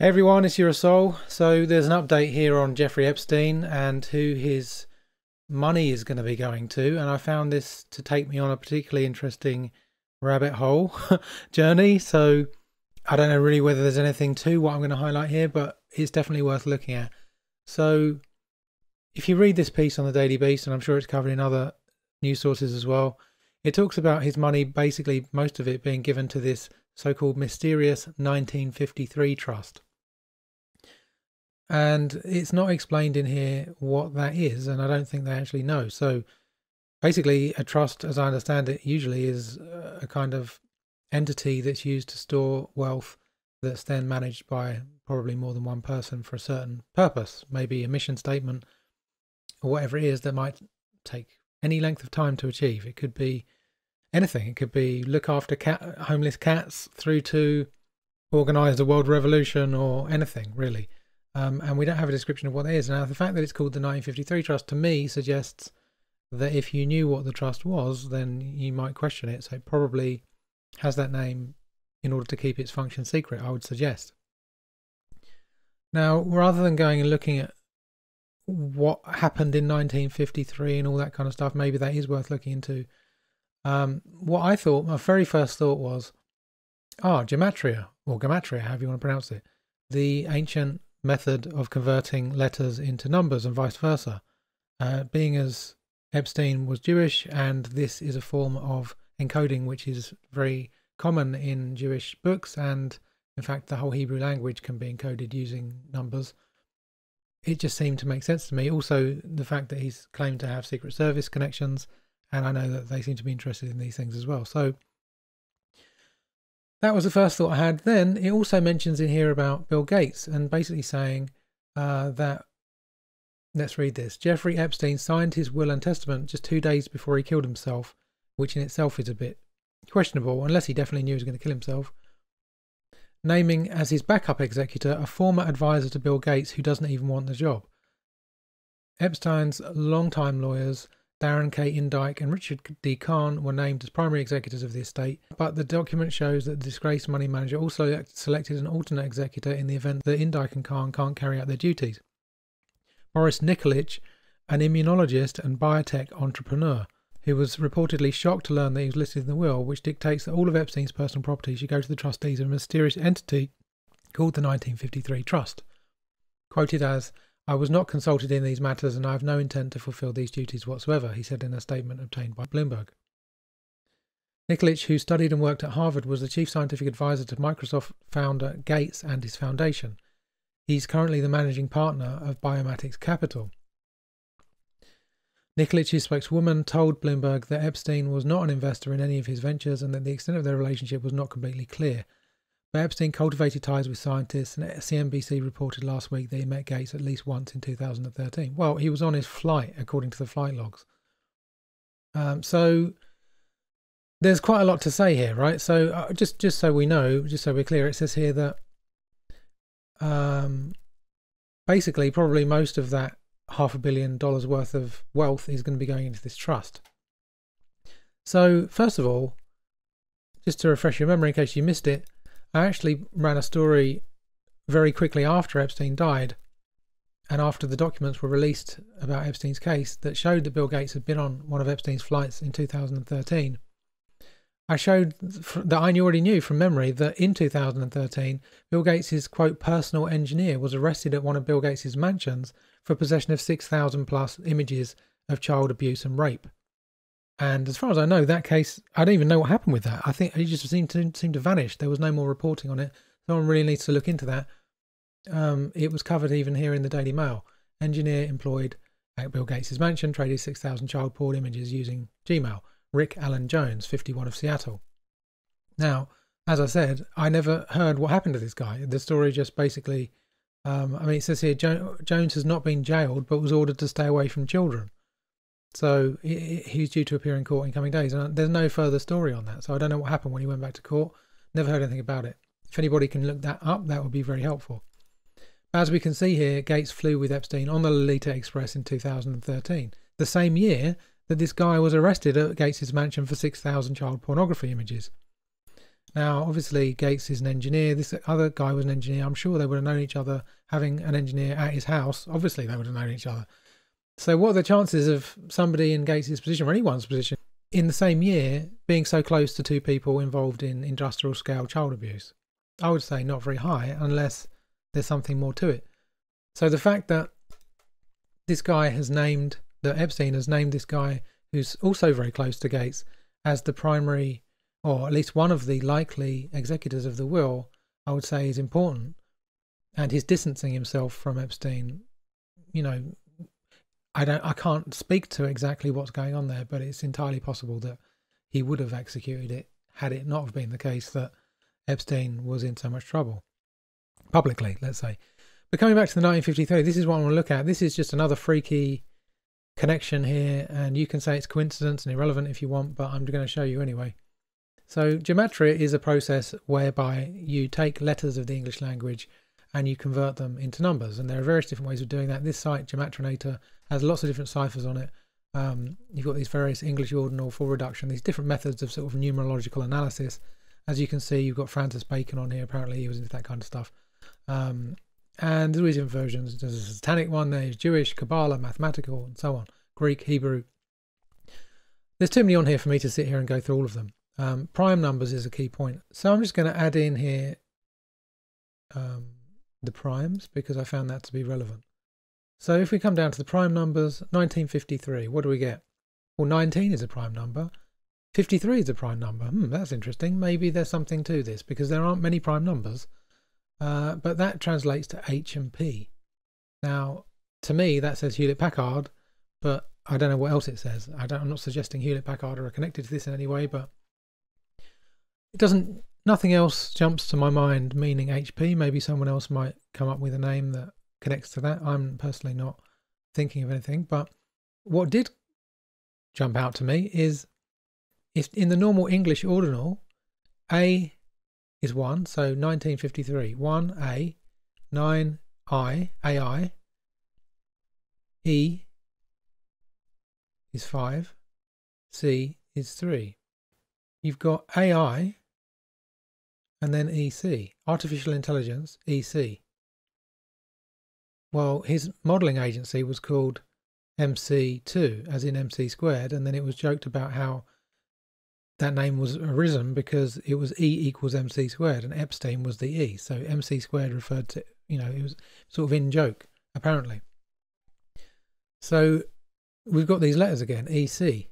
Hey everyone, it's Ura Soul. So there's an update here on Jeffrey Epstein and who his money is going to be going to, and I found this to take me on a particularly interesting rabbit hole journey. So I don't know really whether there's anything to what I'm going to highlight here, but it's definitely worth looking at. So if you read this piece on the Daily Beast, and I'm sure it's covered in other news sources as well, it talks about his money, basically most of it being given to this so-called mysterious 1953 trust and it's not explained in here what that is, and I don't think they actually know. So basically, a trust, as I understand it, usually is uh, a kind of entity that's used to store wealth that's then managed by probably more than one person for a certain purpose, maybe a mission statement or whatever it is that might take any length of time to achieve. It could be anything. It could be look after cat, homeless cats through to organize a world revolution or anything really. Um, and we don't have a description of what that is. Now, the fact that it's called the 1953 Trust to me suggests that if you knew what the trust was, then you might question it. So it probably has that name in order to keep its function secret, I would suggest. Now, rather than going and looking at what happened in 1953 and all that kind of stuff, maybe that is worth looking into. Um, what I thought, my very first thought was, ah, oh, gematria, or gematria, however you want to pronounce it, the ancient method of converting letters into numbers and vice versa. Uh, being as Epstein was Jewish, and this is a form of encoding which is very common in Jewish books, and in fact, the whole Hebrew language can be encoded using numbers. It just seemed to make sense to me. Also, the fact that he's claimed to have Secret Service connections, and I know that they seem to be interested in these things as well. So, that was the first thought I had. Then it also mentions in here about Bill Gates and basically saying uh, that, let's read this Jeffrey Epstein signed his will and testament just two days before he killed himself, which in itself is a bit questionable, unless he definitely knew he was going to kill himself. Naming as his backup executor a former advisor to Bill Gates who doesn't even want the job. Epstein's longtime lawyers Darren K. Indyke and Richard D. Kahn were named as primary executors of the estate, but the document shows that the disgraced money manager also selected an alternate executor in the event that Indyke and Kahn can't carry out their duties. Boris Nikolic, an immunologist and biotech entrepreneur, who was reportedly shocked to learn that he was listed in the will, which dictates that all of Epstein's personal property should go to the trustees of a mysterious entity called the 1953 Trust. Quoted as, I was not consulted in these matters and I have no intent to fulfill these duties whatsoever, he said in a statement obtained by Bloomberg. Nikolic, who studied and worked at Harvard, was the chief scientific advisor to Microsoft founder Gates and his foundation. He's currently the managing partner of Biomatics Capital. Nikolic's spokeswoman told Bloomberg that Epstein was not an investor in any of his ventures and that the extent of their relationship was not completely clear. But Epstein cultivated ties with scientists, and CNBC reported last week that he met Gates at least once in 2013. Well, he was on his flight, according to the flight logs. Um, so there's quite a lot to say here, right? So uh, just just so we know, just so we're clear, it says here that um, basically probably most of that half a billion dollars worth of wealth is going to be going into this trust. So first of all, just to refresh your memory in case you missed it, I actually ran a story very quickly after Epstein died and after the documents were released about Epstein's case that showed that Bill Gates had been on one of Epstein's flights in 2013. I showed that I already knew from memory that in 2013, Bill Gates' quote personal engineer was arrested at one of Bill Gates' mansions for possession of 6,000 plus images of child abuse and rape. And as far as I know, that case, I don't even know what happened with that. I think it just seemed to seem to vanish. There was no more reporting on it. Someone really needs to look into that. Um, it was covered even here in the Daily Mail. Engineer employed at Bill Gates' mansion traded 6,000 child porn images using Gmail. Rick Allen Jones, 51 of Seattle. Now, as I said, I never heard what happened to this guy. The story just basically, um, I mean, it says here jo- Jones has not been jailed but was ordered to stay away from children. So he's due to appear in court in coming days, and uh, there's no further story on that. So I don't know what happened when he went back to court. Never heard anything about it. If anybody can look that up, that would be very helpful. But As we can see here, Gates flew with Epstein on the Lolita Express in 2013, the same year that this guy was arrested at Gates's mansion for 6,000 child pornography images. Now, obviously, Gates is an engineer. This other guy was an engineer. I'm sure they would have known each other having an engineer at his house. Obviously, they would have known each other. So, what are the chances of somebody in Gates's position or anyone's position in the same year being so close to two people involved in industrial scale child abuse? I would say not very high unless there's something more to it. So, the fact that this guy has named, that Epstein has named this guy who's also very close to Gates as the primary or at least one of the likely executors of the will, I would say is important. And his distancing himself from Epstein, you know, I don't, I can't speak to exactly what's going on there, but it's entirely possible that he would have executed it had it not have been the case that Epstein was in so much trouble publicly, let's say. But coming back to the 1953, this is what I want to look at. This is just another freaky connection here, and you can say it's coincidence and irrelevant if you want, but I'm going to show you anyway. So gematria is a process whereby you take letters of the English language and you convert them into numbers. And there are various different ways of doing that. This site, Gematrinator, has lots of different ciphers on it. Um, you've got these various English ordinal full reduction, these different methods of sort of numerological analysis. As you can see, you've got Francis Bacon on here. Apparently, he was into that kind of stuff. Um, and there's always different versions. There's a satanic one, there's Jewish, Kabbalah, mathematical, and so on. Greek, Hebrew. There's too many on here for me to sit here and go through all of them. Um, prime numbers is a key point. So I'm just going to add in here um, the primes because I found that to be relevant. So if we come down to the prime numbers, 1953, what do we get? Well, 19 is a prime number. 53 is a prime number. Hmm, that's interesting. Maybe there's something to this because there aren't many prime numbers. Uh, but that translates to H and P. Now, to me, that says Hewlett Packard, but I don't know what else it says. I am not suggesting Hewlett Packard are connected to this in any way, but it doesn't. Nothing else jumps to my mind meaning HP. Maybe someone else might come up with a name that connects to that. I'm personally not thinking of anything. But what did jump out to me is if in the normal English ordinal, A is 1, so 1953, 1A, 9I, AI, E is 5, C is 3. You've got AI and then EC, artificial intelligence, EC. Well, his modelling agency was called MC2, as in MC squared, and then it was joked about how that name was arisen because it was E equals MC squared, and Epstein was the E. So MC squared referred to, you know, it was sort of in joke, apparently. So we've got these letters again, EC.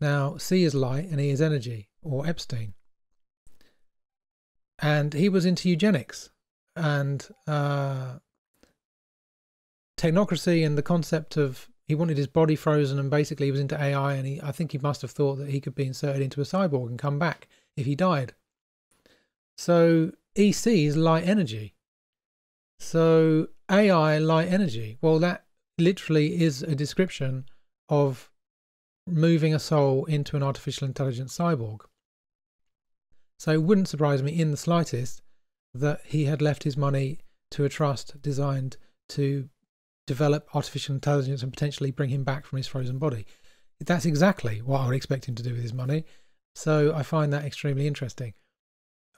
Now, C is light and E is energy, or Epstein and he was into eugenics and uh, technocracy and the concept of he wanted his body frozen and basically he was into AI and he I think he must have thought that he could be inserted into a cyborg and come back if he died. So EC is light energy. So AI light energy. Well that literally is a description of moving a soul into an artificial intelligence cyborg. So it wouldn't surprise me in the slightest that he had left his money to a trust designed to develop artificial intelligence and potentially bring him back from his frozen body. That's exactly what I would expect him to do with his money. So I find that extremely interesting.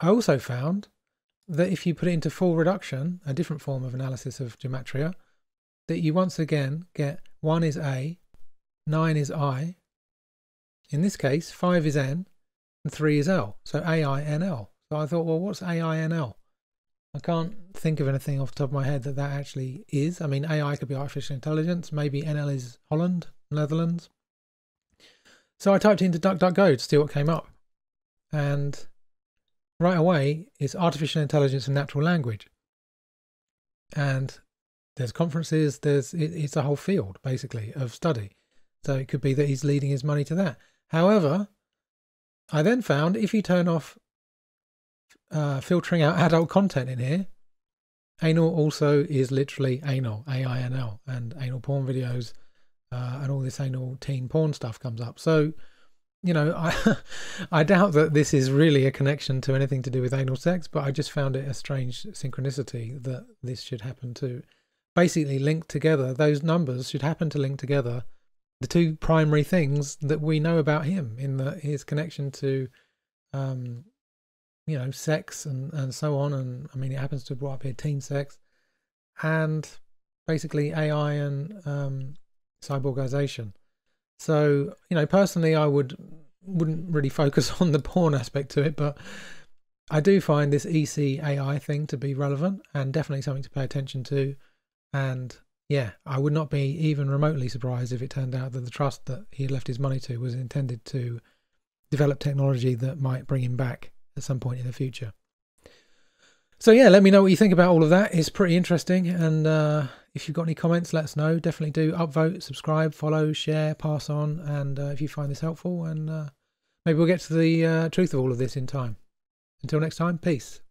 I also found that if you put it into full reduction, a different form of analysis of gematria, that you once again get 1 is A, 9 is I, in this case 5 is N, and 3 is L. So AINL. So I thought, well, what's AINL? I can't think of anything off the top of my head that that actually is. I mean, AI could be artificial intelligence. Maybe NL is Holland, Netherlands. So I typed into DuckDuckGo to see what came up. And right away, it's artificial intelligence and natural language. And there's conferences, there's it, it's a whole field basically of study. So it could be that he's leading his money to that. However, I then found if you turn off uh, filtering out adult content in here, anal also is literally anal, A-I-N-L, and anal porn videos uh, and all this anal teen porn stuff comes up. So, you know, I I doubt that this is really a connection to anything to do with anal sex, but I just found it a strange synchronicity that this should happen to basically link together. Those numbers should happen to link together the two primary things that we know about him in the his connection to um, you know, sex and, and so on. And I mean, it happens to brought up here teen sex and basically AI and um, cyborgization. So, you know, personally, I would wouldn't really focus on the porn aspect to it, but I do find this EC AI thing to be relevant and definitely something to pay attention to. And yeah, I would not be even remotely surprised if it turned out that the trust that he had left his money to was intended to develop technology that might bring him back at some point in the future. So yeah, let me know what you think about all of that. It's pretty interesting, and uh, if you've got any comments, let us know. Definitely do upvote, subscribe, follow, share, pass on, and uh, if you find this helpful, and uh, maybe we'll get to the uh, truth of all of this in time. Until next time, peace.